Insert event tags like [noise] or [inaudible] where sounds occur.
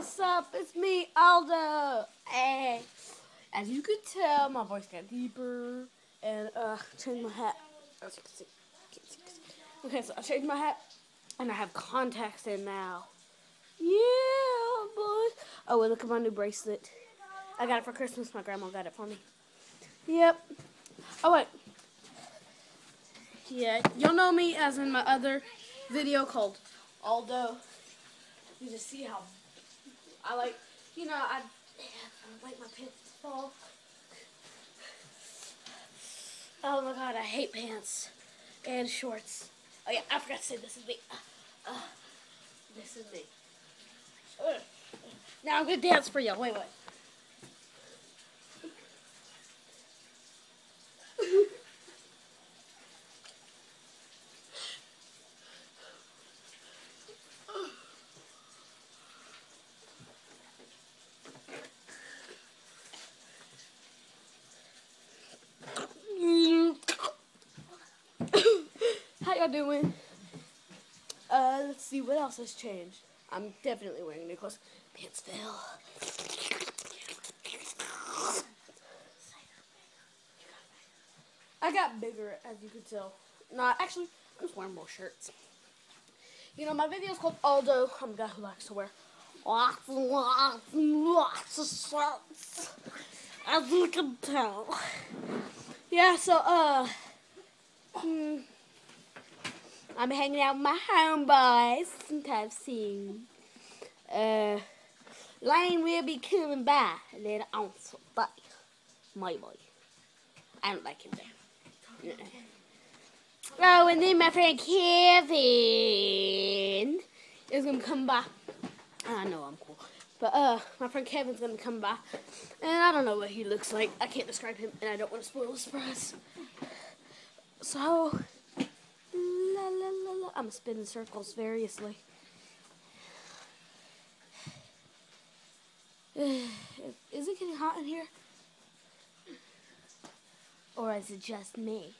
what's up? It's me, Aldo. Hey. As you could tell, my voice got deeper. And, uh, changed my hat. Can. Okay, so I changed my hat. And I have contacts in now. Yeah, boy. Oh, look at my new bracelet. I got it for Christmas. My grandma got it for me. Yep. Oh, wait. Yeah, you'll know me as in my other video called Aldo. You just see how I like, you know, I, I like my pants fall. Oh my god, I hate pants and shorts. Oh yeah, I forgot to say this is me. Uh, uh, this is me. Uh, now I'm gonna dance for you. Wait, wait. How y'all doing? Uh, let's see what else has changed. I'm definitely wearing new clothes. Pants fell. I got bigger, as you could tell. Not actually. I'm just wearing more shirts. You know, my video is called Aldo. I'm a guy who likes to wear lots and lots and lots of shirts, as you can tell. Yeah. So, uh. I'm hanging out with my homeboys sometime soon. Uh, Lane will be coming by later on today. Maybe. I don't like him there. Uh-uh. Oh, and then my friend Kevin is gonna come by. I know I'm cool. But uh, my friend Kevin's gonna come by, and I don't know what he looks like. I can't describe him, and I don't want to spoil the surprise. So, I'm spinning circles variously. [sighs] Is it getting hot in here? Or is it just me?